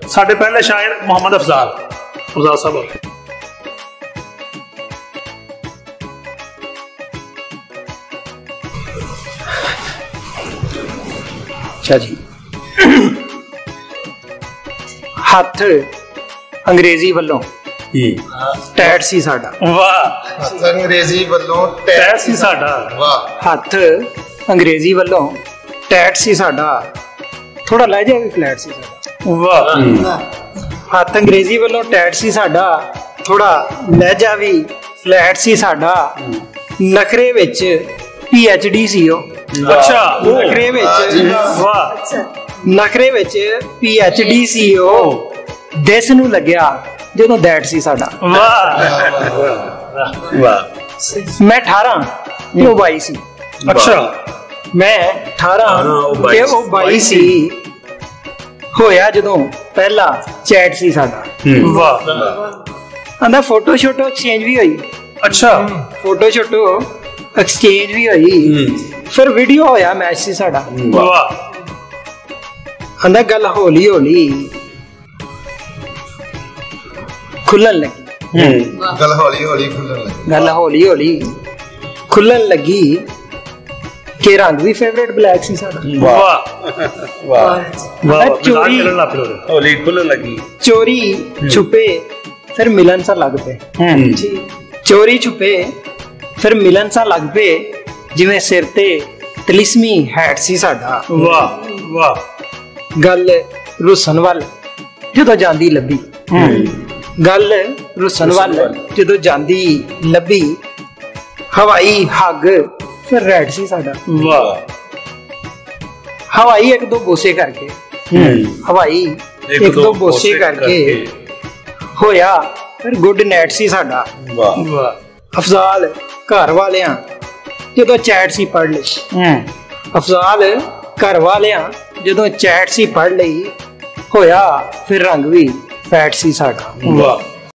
ਸਾਡੇ ਪਹਿਲੇ ਸ਼ਾਇਰ ਮੁਹੰਮਦ ਅਫਜ਼ਾਲ ਅਫਜ਼ਾਲ ਸਾਹਿਬ ਅੱਛਾ ਜੀ ਹੱਥ ਅੰਗਰੇਜ਼ੀ ਵੱਲੋਂ ਟੈਟ ਸੀ ਸਾਡਾ ਵਾਹ ਹੱਥ ਅੰਗਰੇਜ਼ੀ ਵੱਲੋਂ ਟੈਟ ਟੈਟ ਸੀ ਸਾਡਾ ਵਾਹ ਹੱਥ ਅੰਗਰੇਜ਼ੀ ਵੱਲੋਂ ਟੈਟ ਸੀ ਸਾਡਾ ਥੋੜਾ ਲਹਿਜਾ ਵੀ ਫਲੈਟ ਸੀ ਸਾਡਾ ਵਾਹ। ਹੱਥ ਅੰਗਰੇਜ਼ੀ ਵੱਲੋਂ ਟੈਟ ਸੀ ਸਾਡਾ ਥੋੜਾ ਲਹਿਜਾ ਵੀ ਫਲੈਟ ਸੀ ਸਾਡਾ। ਨਖਰੇ ਵਿੱਚ ਪੀ ਡੀ ਸੀ ਉਹ। ਅੱਛਾ। ਨਖਰੇ ਵਿੱਚ ਵਾਹ ਨਖਰੇ ਵਿੱਚ ਪੀ ਡੀ ਸੀ ਉਹ। ਦੇਸ ਨੂੰ ਲੱਗਿਆ ਜਦੋਂ ਦੈਟ ਸੀ ਸਾਡਾ। ਵਾਹ। ਵਾਹ। ਮੈਂ 18 ਤੇ ਉਹ 22 ਸੀ। ਅੱਛਾ। ਮੈਂ 18 ਉਹ 22 ਤੇ ਉਹ 22 ਸੀ। ਹੋਇਆ ਜਦੋਂ ਪਹਿਲਾ ਚੈਟ ਸੀ ਸਾਡਾ। ਵਾਹ। ਆਂਦਾ ਫੋਟੋ ਸ਼ੋਟੋ ਐਕਸਚੇਂਜ ਵੀ ਹੋਈ। ਅੱਛਾ। ਫੋਟੋ ਸ਼ੋਟੋ ਐਕਸਚੇਂਜ ਵੀ ਹੋਈ। ਫਿਰ ਵੀਡੀਓ ਹੋਇਆ ਮੈਚ ਸੀ ਸਾਡਾ। ਵਾਹ। ਆਂਦਾ ਗੱਲ ਹੌਲੀ ਹੌਲੀ ਖੁੱਲਣ ਲੱਗੀ। ਗੱਲ ਹੌਲੀ ਹੌਲੀ ਖੁੱਲਣ ਲੱਗੀ। ਗੱਲ ਹੌਲੀ ਹੌਲੀ ਖੁੱਲਣ ਲੱਗੀ। ਕਿ ਰੰਗ ਵੀ ਫੇਵਰੇਟ ਬਲੈਕ ਸੀ ਸਾਡਾ ਵਾਹ ਵਾਹ ਵਾਹ ਚੋਰੀ- ਚੋਰੀ ਚੱਲਣ ਲੱਗ ਪਿਆ ਉਹਦੇ। ਹੋਲੀ ਖੁੱਲਣ ਲੱਗੀ ਚੋਰੀ ਛੁਪੇ ਫਿਰ ਮਿਲਨ ਸਾ ਲੱਗ ਪਏ ਚੋਰੀ ਛੁਪੇ ਫਿਰ ਮਿਲਨ ਸਾ ਲੱਗ ਪਏ ਜਿਵੇਂ ਸਿਰ ਤੇ ਤਲਿਸਮੀ ਹੈਟ ਸੀ ਸਾਡਾ ਵਾਹ ਵਾਹ ਗੱਲ ਰੁਸਨ ਵੱਲ ਜਦੋਂ ਜਾਂਦੀ ਲੱਭੀ ਗੱਲ ਰੁਸਨ ਵੱਲ ਜਦੋਂ ਜਾਂਦੀ ਲੱਭੀ ਹਵਾਈ ਹੱਗ ਫਿਰ ਰੈਡ ਸੀ ਸਾਡਾ। ਵਾਹ। ਹਵਾਈ ਇੱਕ ਦੋ ਬੋਸੇ ਕਰਕੇ। ਹਵਾਈ ਇੱਕ ਦੋ ਬੋਸੇ ਕਰਕੇ ਹੋਇਆ ਫਿਰ ਗੁੱਡ ਨਾਈਟ ਸੀ ਸਾਡਾ। ਵਾਹ। ਵਾਹ ਅਫਜ਼ਾਲ ਘਰ ਵਾਲਿਆਂ ਜਦੋਂ ਚੈਟ ਸੀ ਪੜ ਲਈ। ਹੂੰ। ਅਫਜ਼ਾਲ ਘਰ ਵਾਲਿਆਂ ਜਦੋਂ ਚੈਟ ਸੀ ਪੜ ਲਈ ਹੋਇਆ ਫਿਰ ਰੰਗ ਵੀ ਫੈਟ ਸੀ ਸਾਡਾ। ਵਾਹ।